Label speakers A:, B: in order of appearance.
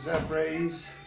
A: is that brady's